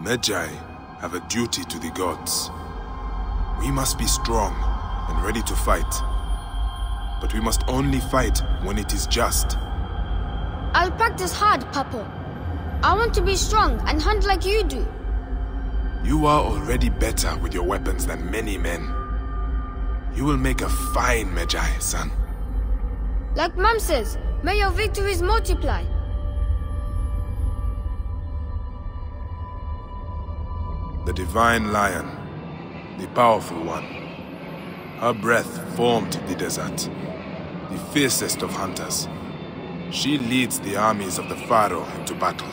Medjay have a duty to the gods. We must be strong and ready to fight. But we must only fight when it is just. I'll practice hard, Papa. I want to be strong and hunt like you do. You are already better with your weapons than many men. You will make a fine Medjay, son. Like Mom says, may your victories multiply. The Divine Lion, the powerful one. Her breath formed the desert, the fiercest of hunters. She leads the armies of the Pharaoh into battle.